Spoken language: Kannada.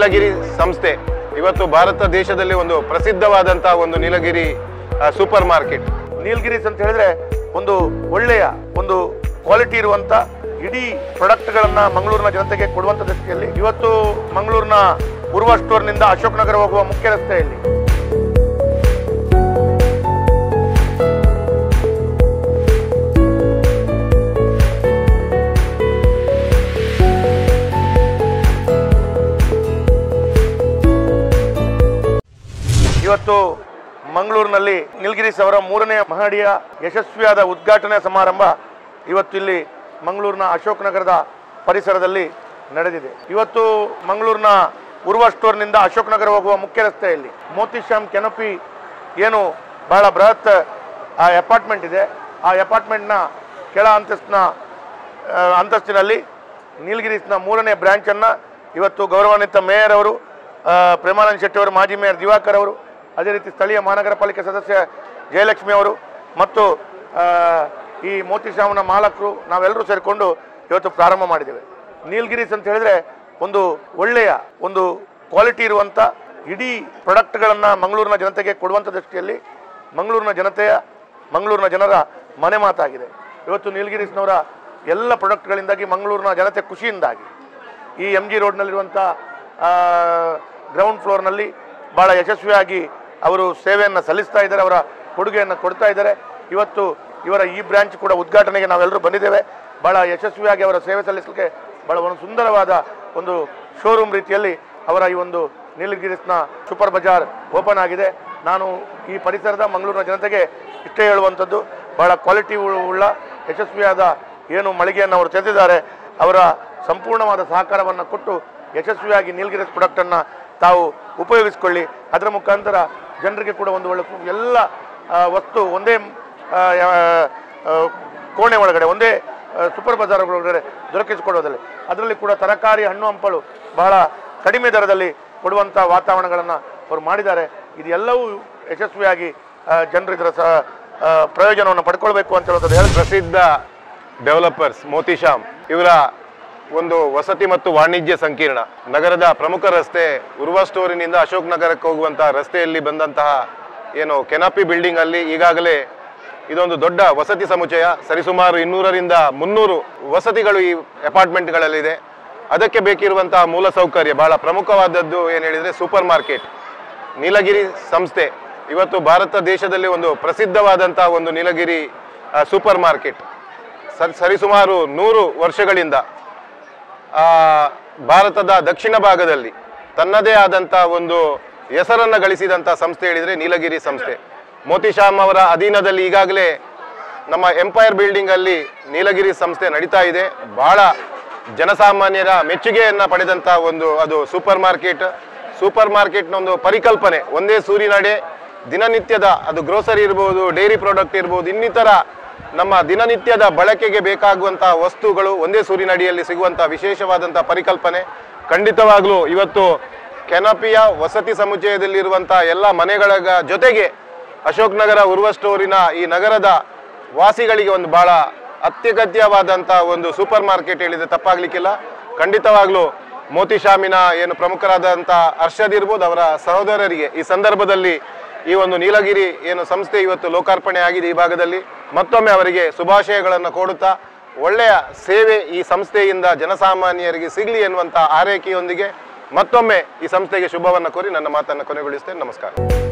ನೀಲಗಿರಿ ಸಂಸ್ಥೆ. ಇವತ್ತು ಭಾರತ ದೇಶದಲ್ಲಿ ಒಂದು ಪ್ರಸಿದ್ಧವಾದಂತಹ ಒಂದು ನೀಲಗಿರಿ ಸೂಪರ್ ಮಾರ್ಕೆಟ್. ನೀಲಗಿರೀಸ್ ಅಂತ ಹೇಳಿದ್ರೆ ಒಂದು ಒಳ್ಳೆಯ, ಒಂದು ಕ್ವಾಲಿಟಿ ಇರುವಂತ ಇಡೀ ಪ್ರಾಡಕ್ಟ್ಗಳನ್ನ ಮಂಗಳೂರಿನ ಜನತೆಗೆ ಕೊಡುವಂತ ದೃಷ್ಟಿಯಲ್ಲಿ, ಇವತ್ತು ಮಂಗಳೂರಿನ ಪೂರ್ವ ಸ್ಟೋರ್ನಿಂದ ಅಶೋಕ್ ನಗರ ಹೋಗುವ ಮುಖ್ಯ ರಸ್ತೆಯಲ್ಲಿ ಇವತ್ತು ಮಂಗಳೂರಿನಲ್ಲಿ ನೀಲಗಿರೀಸ್ ಅವರ ಮೂರನೇ ಮಹಡಿಯ ಯಶಸ್ವಿಯಾದ ಉದ್ಘಾಟನೆ ಸಮಾರಂಭ ಇವತ್ತು ಇಲ್ಲಿ ಮಂಗಳೂರಿನ ಅಶೋಕ್ ನಗರದ ಪರಿಸರದಲ್ಲಿ ನಡೆದಿದೆ. ಇವತ್ತು ಮಂಗಳೂರಿನ ಉರ್ವ ಸ್ಟೋರ್ನಿಂದ ಅಶೋಕ್ ನಗರ ಹೋಗುವ ಮುಖ್ಯ ರಸ್ತೆಯಲ್ಲಿ ಮೋತಿಶ್ಯಾಮ್ ಕೆನಪಿ ಏನು ಬಹಳ ಬೃಹತ್, ಆ, ಅಪಾರ್ಟ್ಮೆಂಟ್ ಇದೆ. ಆ ಅಪಾರ್ಟ್ಮೆಂಟ್ನ ಕೆಳ ಅಂತಸ್ತಿನ ಅಂತಸ್ತಿನಲ್ಲಿ ನೀಲಗಿರೀಸ್ನ ಮೂರನೇ ಬ್ರ್ಯಾಂಚನ್ನು ಇವತ್ತು ಗೌರವಾನ್ವಿತ ಮೇಯರ್ ಅವರು ಪ್ರೇಮಾನಂದ ಶೆಟ್ಟಿ ಅವರು, ಮಾಜಿ ಮೇಯರ್ ದಿವಾಕರ್ ಅವರು ಅದೇ ರೀತಿ ಸ್ಥಳೀಯ ಮಹಾನಗರ ಪಾಲಿಕೆ ಸದಸ್ಯ ಜಯಲಕ್ಷ್ಮಿ ಅವರು ಮತ್ತು ಈ ಮೋತಿಶ್ಯಾಮನ ಮಾಲಕರು ನಾವೆಲ್ಲರೂ ಸೇರಿಕೊಂಡು ಇವತ್ತು ಪ್ರಾರಂಭ ಮಾಡಿದ್ದೇವೆ. ನೀಲ್ಗಿರೀಸ್ ಅಂತ ಹೇಳಿದ್ರೆ ಒಂದು ಒಳ್ಳೆಯ ಒಂದು ಕ್ವಾಲಿಟಿ ಇರುವಂಥ ಇಡೀ ಪ್ರಾಡಕ್ಟ್ಗಳನ್ನು ಮಂಗಳೂರಿನ ಜನತೆಗೆ ಕೊಡುವಂಥ ದೃಷ್ಟಿಯಲ್ಲಿ ಮಂಗಳೂರಿನ ಜನತೆಯ, ಮಂಗಳೂರಿನ ಜನರ ಮನೆ ಮಾತಾಗಿದೆ. ಇವತ್ತು ನೀಲಗಿರೀಸ್ನವರ ಎಲ್ಲ ಪ್ರಾಡಕ್ಟ್ಗಳಿಂದಾಗಿ ಮಂಗಳೂರಿನ ಜನತೆ ಖುಷಿಯಿಂದಾಗಿ ಈ ಎಂ ಜಿ ರೋಡ್ನಲ್ಲಿರುವಂಥ ಗ್ರೌಂಡ್ ಫ್ಲೋರ್ನಲ್ಲಿ ಭಾಳ ಯಶಸ್ವಿಯಾಗಿ ಅವರು ಸೇವೆಯನ್ನು ಸಲ್ಲಿಸ್ತಾ ಇದ್ದಾರೆ, ಅವರ ಕೊಡುಗೆಯನ್ನು ಕೊಡ್ತಾ ಇದ್ದಾರೆ. ಇವತ್ತು ಇವರ ಈ ಬ್ರಾಂಚ್ ಕೂಡ ಉದ್ಘಾಟನೆಗೆ ನಾವೆಲ್ಲರೂ ಬಂದಿದ್ದೇವೆ. ಭಾಳ ಯಶಸ್ವಿಯಾಗಿ ಅವರ ಸೇವೆ ಸಲ್ಲಿಸಲಿಕ್ಕೆ ಭಾಳ ಒಂದು ಸುಂದರವಾದ ಒಂದು ಶೋರೂಮ್ ರೀತಿಯಲ್ಲಿ ಅವರ ಈ ಒಂದು ನೀಲಗಿರಿಸ್ನ ಸೂಪರ್ ಬಜಾರ್ ಓಪನ್ ಆಗಿದೆ. ನಾನು ಈ ಪರಿಸರದ ಮಂಗಳೂರಿನ ಜನತೆಗೆ ಇಷ್ಟೇ ಹೇಳುವಂಥದ್ದು, ಬಹಳ ಕ್ವಾಲಿಟಿ ಉಳ್ಳ, ಯಶಸ್ವಿಯಾದ ಏನು ಮಳಿಗೆಯನ್ನು ಅವರು ತೆರೆದಿದ್ದಾರೆ, ಅವರ ಸಂಪೂರ್ಣವಾದ ಸಹಕಾರವನ್ನು ಕೊಟ್ಟು ಯಶಸ್ವಿಯಾಗಿ ನೀಲಗಿರಿಸ್ ಪ್ರಾಡಕ್ಟನ್ನು ತಾವು ಉಪಯೋಗಿಸಿಕೊಳ್ಳಿ. ಅದರ ಮುಖಾಂತರ ಜನರಿಗೆ ಕೂಡ ಒಂದು ಒಳ್ಳೆ ಎಲ್ಲ ವಸ್ತು ಒಂದೇ ಕೋಣೆ ಒಳಗಡೆ, ಒಂದೇ ಸೂಪರ್ ಬಜಾರ್ ಒಳಗಡೆ ದೊರಕಿಸಿಕೊಡೋದಲ್ಲಿ ಅದರಲ್ಲಿ ಕೂಡ ತರಕಾರಿ, ಹಣ್ಣು, ಹಂಪಲು ಬಹಳ ಕಡಿಮೆ ದರದಲ್ಲಿ ಕೊಡುವಂಥ ವಾತಾವರಣಗಳನ್ನು ಅವರು ಮಾಡಿದ್ದಾರೆ. ಇದೆಲ್ಲವೂ ಯಶಸ್ವಿಯಾಗಿ ಜನರು ಇದರ ಸಹ ಪ್ರಯೋಜನವನ್ನು ಪಡ್ಕೊಳ್ಬೇಕು ಅಂತ ಹೇಳೋದು ಹೇಳಿ. ಪ್ರಸಿದ್ಧ ಡೆವಲಪರ್ಸ್ ಮೋತಿಶಾಮ್, ಇವರ ಒಂದು ವಸತಿ ಮತ್ತು ವಾಣಿಜ್ಯ ಸಂಕೀರ್ಣ. ನಗರದ ಪ್ರಮುಖ ರಸ್ತೆ ಉರ್ವ ಸ್ಟೋರಿನಿಂದ ಅಶೋಕ್ ನಗರಕ್ಕೆ ಹೋಗುವಂತಹ ರಸ್ತೆಯಲ್ಲಿ ಬಂದಂತಹ ಏನು ಕೆನಪಿ ಬಿಲ್ಡಿಂಗ್ ಅಲ್ಲಿ ಈಗಾಗಲೇ ಇದೊಂದು ದೊಡ್ಡ ವಸತಿ ಸಮುಚಯ ಸರಿಸುಮಾರು ಇನ್ನೂರರಿಂದ ಮುನ್ನೂರು ವಸತಿಗಳು ಈ ಅಪಾರ್ಟ್ಮೆಂಟ್ಗಳಲ್ಲಿದೆ. ಅದಕ್ಕೆ ಬೇಕಿರುವಂತಹ ಮೂಲಸೌಕರ್ಯ ಬಹಳ ಪ್ರಮುಖವಾದದ್ದು ಏನು ಹೇಳಿದರೆ ಸೂಪರ್ ಮಾರ್ಕೆಟ್, ನೀಲಗಿರಿ ಸಂಸ್ಥೆ. ಇವತ್ತು ಭಾರತ ದೇಶದಲ್ಲಿ ಒಂದು ಪ್ರಸಿದ್ಧವಾದಂತಹ ಒಂದು ನೀಲಗಿರಿ ಸೂಪರ್ ಮಾರ್ಕೆಟ್. ಸರಿಸುಮಾರು ನೂರು ವರ್ಷಗಳಿಂದ ಭಾರತದ ದಕ್ಷಿಣ ಭಾಗದಲ್ಲಿ ತನ್ನದೇ ಆದಂಥ ಒಂದು ಹೆಸರನ್ನು ಗಳಿಸಿದಂಥ ಸಂಸ್ಥೆ ಹೇಳಿದರೆ ನೀಲಗಿರಿ ಸಂಸ್ಥೆ. ಮೋತಿ ಶಾಮ್ ಅವರ ಅಧೀನದಲ್ಲಿ ಈಗಾಗಲೇ ನಮ್ಮ ಎಂಪೈರ್ ಬಿಲ್ಡಿಂಗ್ ಅಲ್ಲಿ ನೀಲಗಿರಿ ಸಂಸ್ಥೆ ನಡೀತಾ ಇದೆ. ಬಹಳ ಜನಸಾಮಾನ್ಯರ ಮೆಚ್ಚುಗೆಯನ್ನ ಪಡೆದಂಥ ಒಂದು ಅದು ಸೂಪರ್ ಮಾರ್ಕೆಟ್ ಸೂಪರ್ ಮಾರ್ಕೆಟ್ನ ಒಂದು ಪರಿಕಲ್ಪನೆ, ಒಂದೇ ಸೂರಿನಡೆ ದಿನನಿತ್ಯದ ಅದು ಗ್ರೋಸರಿ ಇರ್ಬೋದು ಡೈರಿ ಪ್ರಾಡಕ್ಟ್ ಇರ್ಬೋದು, ಇನ್ನಿತರ ನಮ್ಮ ದಿನನಿತ್ಯದ ಬಳಕೆಗೆ ಬೇಕಾಗುವಂತಹ ವಸ್ತುಗಳು ಒಂದೇ ಸೂರಿನಡಿಯಲ್ಲಿ ಸಿಗುವಂತಹ ವಿಶೇಷವಾದಂತಹ ಪರಿಕಲ್ಪನೆ. ಖಂಡಿತವಾಗ್ಲೂ ಇವತ್ತು ಕೆನಪಿಯ ವಸತಿ ಸಮುಚ್ಚಯದಲ್ಲಿರುವಂತಹ ಎಲ್ಲ ಮನೆಗಳ ಜೊತೆಗೆ ಅಶೋಕ್ ನಗರ ಉರ್ವ ಸ್ಟೋರಿನ ಈ ನಗರದ ವಾಸಿಗಳಿಗೆ ಒಂದು ಬಹಳ ಅತ್ಯಗತ್ಯವಾದಂಥ ಒಂದು ಸೂಪರ್ ಮಾರ್ಕೆಟ್ ಹೇಳಿದ್ರೆ ತಪ್ಪಾಗ್ಲಿಕ್ಕಿಲ್ಲ. ಖಂಡಿತವಾಗ್ಲೂ ಮೋತಿಶಾಮಿನ ಏನು ಪ್ರಮುಖರಾದಂಥ ಅರ್ಷದ್ ಇರ್ಬೋದು ಅವರ ಸಹೋದರರಿಗೆ ಈ ಸಂದರ್ಭದಲ್ಲಿ ಈ ಒಂದು ನೀಲಗಿರಿ ಏನು ಸಂಸ್ಥೆ ಇವತ್ತು ಲೋಕಾರ್ಪಣೆ ಆಗಿದೆ ಈ ಭಾಗದಲ್ಲಿ, ಮತ್ತೊಮ್ಮೆ ಅವರಿಗೆ ಶುಭಾಶಯಗಳನ್ನು ಕೊಡುತ್ತಾ ಒಳ್ಳೆಯ ಸೇವೆ ಈ ಸಂಸ್ಥೆಯಿಂದ ಜನಸಾಮಾನ್ಯರಿಗೆ ಸಿಗಲಿ ಎನ್ನುವಂಥ ಆರೈಕೆಯೊಂದಿಗೆ ಮತ್ತೊಮ್ಮೆ ಈ ಸಂಸ್ಥೆಗೆ ಶುಭವನ್ನು ಕೋರಿ ನನ್ನ ಮಾತನ್ನು ಕೊನೆಗೊಳಿಸ್ತೇನೆ. ನಮಸ್ಕಾರ.